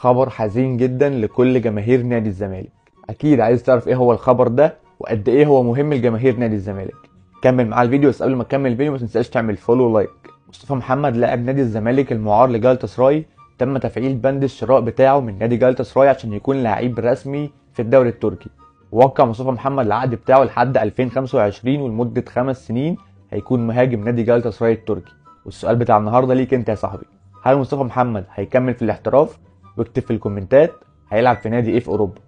خبر حزين جدا لكل جماهير نادي الزمالك. أكيد عايز تعرف إيه هو الخبر ده وقد إيه هو مهم لجماهير نادي الزمالك. كمل معايا الفيديو بس قبل ما تكمل الفيديو ما تنساش تعمل follow و like مصطفى محمد لاعب نادي الزمالك المعار لجالتا سراي. تم تفعيل بند الشراء بتاعه من نادي جالتا سراي عشان يكون لعيب رسمي في الدوري التركي. وقع مصطفى محمد العقد بتاعه لحد 2025 ولمدة خمس سنين هيكون مهاجم نادي جالتا سراي التركي. والسؤال بتاع النهارده ليك أنت يا صاحبي. هل مصطفى محمد هيكمل في الاحتراف؟ واكتب في الكومنتات هيلعب في نادي إيه في أوروبا.